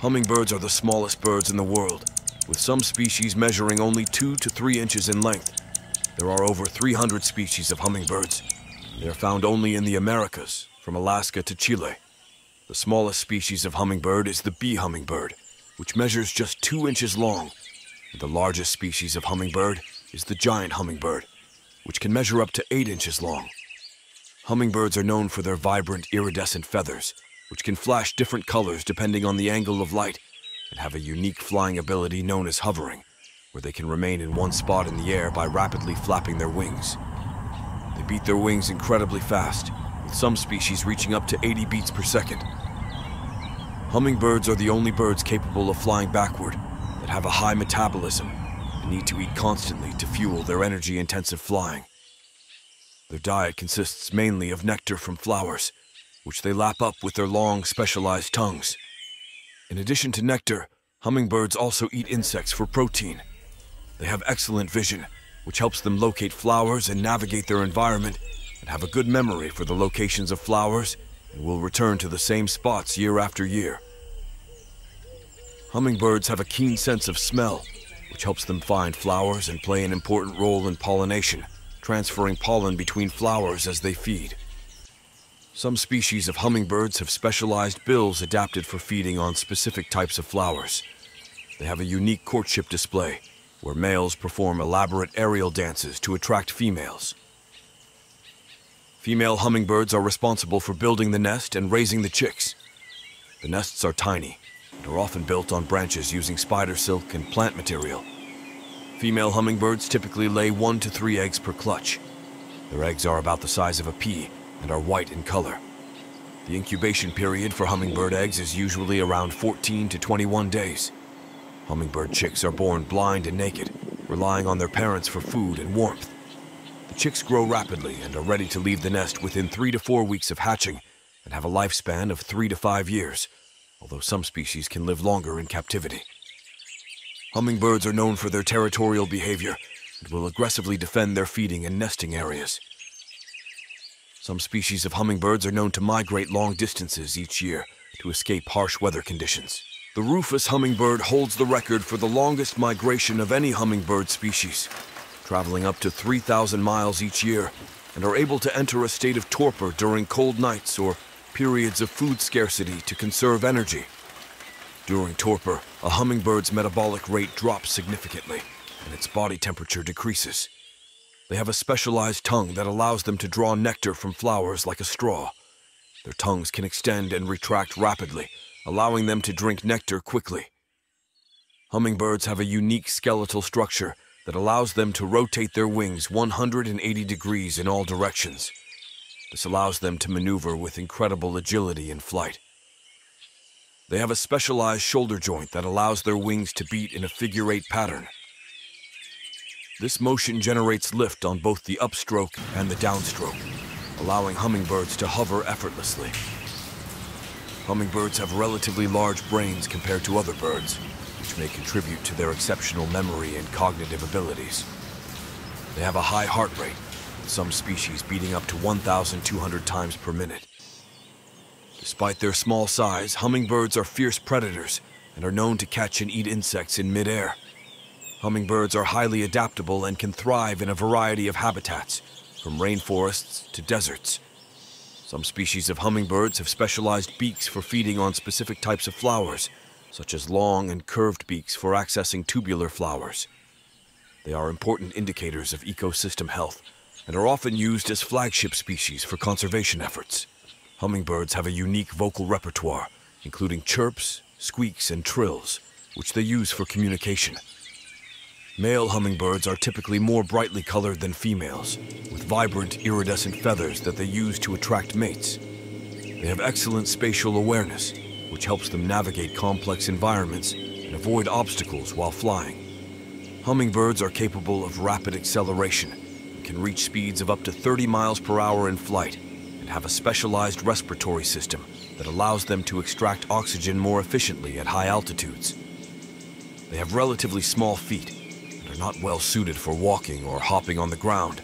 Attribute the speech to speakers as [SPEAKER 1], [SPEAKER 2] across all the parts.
[SPEAKER 1] Hummingbirds are the smallest birds in the world, with some species measuring only 2 to 3 inches in length. There are over 300 species of hummingbirds. They are found only in the Americas, from Alaska to Chile. The smallest species of hummingbird is the bee hummingbird, which measures just 2 inches long. The largest species of hummingbird is the giant hummingbird, which can measure up to 8 inches long. Hummingbirds are known for their vibrant iridescent feathers, which can flash different colors depending on the angle of light, and have a unique flying ability known as hovering, where they can remain in one spot in the air by rapidly flapping their wings. They beat their wings incredibly fast, with some species reaching up to 80 beats per second. Hummingbirds are the only birds capable of flying backward, that have a high metabolism, and need to eat constantly to fuel their energy-intensive flying. Their diet consists mainly of nectar from flowers, which they lap up with their long, specialized tongues. In addition to nectar, hummingbirds also eat insects for protein. They have excellent vision, which helps them locate flowers and navigate their environment, and have a good memory for the locations of flowers, and will return to the same spots year after year. Hummingbirds have a keen sense of smell, which helps them find flowers and play an important role in pollination, transferring pollen between flowers as they feed. Some species of hummingbirds have specialized bills adapted for feeding on specific types of flowers. They have a unique courtship display, where males perform elaborate aerial dances to attract females. Female hummingbirds are responsible for building the nest and raising the chicks. The nests are tiny and are often built on branches using spider silk and plant material. Female hummingbirds typically lay one to three eggs per clutch. Their eggs are about the size of a pea and are white in color. The incubation period for hummingbird eggs is usually around 14 to 21 days. Hummingbird chicks are born blind and naked, relying on their parents for food and warmth. The chicks grow rapidly and are ready to leave the nest within three to four weeks of hatching and have a lifespan of three to five years, although some species can live longer in captivity. Hummingbirds are known for their territorial behavior and will aggressively defend their feeding and nesting areas. Some species of hummingbirds are known to migrate long distances each year to escape harsh weather conditions. The rufous hummingbird holds the record for the longest migration of any hummingbird species, traveling up to 3,000 miles each year, and are able to enter a state of torpor during cold nights or periods of food scarcity to conserve energy. During torpor, a hummingbird's metabolic rate drops significantly, and its body temperature decreases. They have a specialized tongue that allows them to draw nectar from flowers like a straw. Their tongues can extend and retract rapidly, allowing them to drink nectar quickly. Hummingbirds have a unique skeletal structure that allows them to rotate their wings 180 degrees in all directions. This allows them to maneuver with incredible agility in flight. They have a specialized shoulder joint that allows their wings to beat in a figure eight pattern. This motion generates lift on both the upstroke and the downstroke, allowing hummingbirds to hover effortlessly. Hummingbirds have relatively large brains compared to other birds, which may contribute to their exceptional memory and cognitive abilities. They have a high heart rate, some species beating up to 1,200 times per minute. Despite their small size, hummingbirds are fierce predators and are known to catch and eat insects in midair. Hummingbirds are highly adaptable and can thrive in a variety of habitats, from rainforests to deserts. Some species of hummingbirds have specialized beaks for feeding on specific types of flowers, such as long and curved beaks for accessing tubular flowers. They are important indicators of ecosystem health and are often used as flagship species for conservation efforts. Hummingbirds have a unique vocal repertoire, including chirps, squeaks, and trills, which they use for communication. Male hummingbirds are typically more brightly colored than females, with vibrant iridescent feathers that they use to attract mates. They have excellent spatial awareness, which helps them navigate complex environments and avoid obstacles while flying. Hummingbirds are capable of rapid acceleration and can reach speeds of up to 30 miles per hour in flight and have a specialized respiratory system that allows them to extract oxygen more efficiently at high altitudes. They have relatively small feet not well suited for walking or hopping on the ground.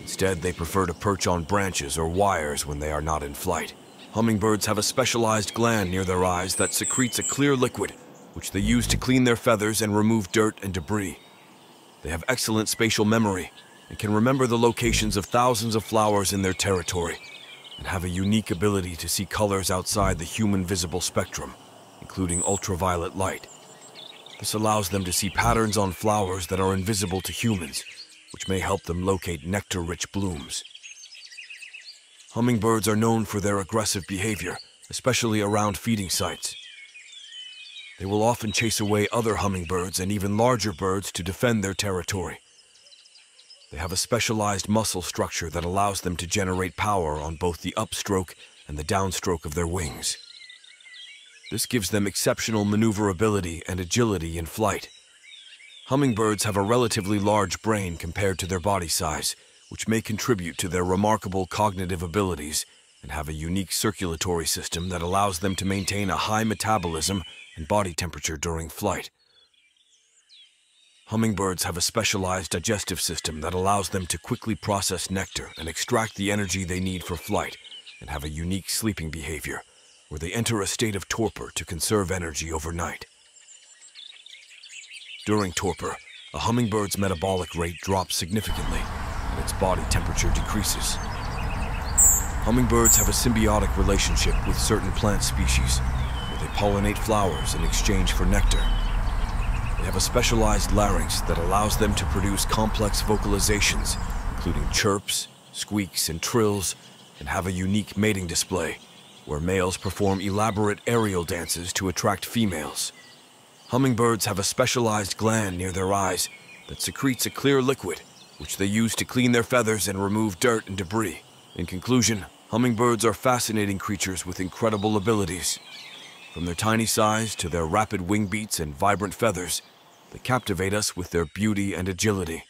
[SPEAKER 1] Instead, they prefer to perch on branches or wires when they are not in flight. Hummingbirds have a specialized gland near their eyes that secretes a clear liquid, which they use to clean their feathers and remove dirt and debris. They have excellent spatial memory and can remember the locations of thousands of flowers in their territory, and have a unique ability to see colors outside the human visible spectrum, including ultraviolet light. This allows them to see patterns on flowers that are invisible to humans, which may help them locate nectar-rich blooms. Hummingbirds are known for their aggressive behavior, especially around feeding sites. They will often chase away other hummingbirds and even larger birds to defend their territory. They have a specialized muscle structure that allows them to generate power on both the upstroke and the downstroke of their wings. This gives them exceptional maneuverability and agility in flight. Hummingbirds have a relatively large brain compared to their body size, which may contribute to their remarkable cognitive abilities and have a unique circulatory system that allows them to maintain a high metabolism and body temperature during flight. Hummingbirds have a specialized digestive system that allows them to quickly process nectar and extract the energy they need for flight, and have a unique sleeping behavior, where they enter a state of torpor to conserve energy overnight. During torpor, a hummingbird's metabolic rate drops significantly, and its body temperature decreases. Hummingbirds have a symbiotic relationship with certain plant species, where they pollinate flowers in exchange for nectar. They have a specialized larynx that allows them to produce complex vocalizations, including chirps, squeaks, and trills, and have a unique mating display, where males perform elaborate aerial dances to attract females. Hummingbirds have a specialized gland near their eyes that secretes a clear liquid which they use to clean their feathers and remove dirt and debris. In conclusion, hummingbirds are fascinating creatures with incredible abilities. From their tiny size to their rapid wing beats and vibrant feathers, they captivate us with their beauty and agility.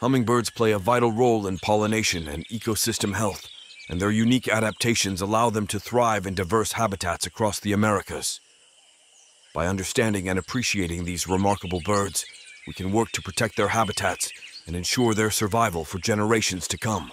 [SPEAKER 1] Hummingbirds play a vital role in pollination and ecosystem health, and their unique adaptations allow them to thrive in diverse habitats across the Americas. By understanding and appreciating these remarkable birds, we can work to protect their habitats and ensure their survival for generations to come.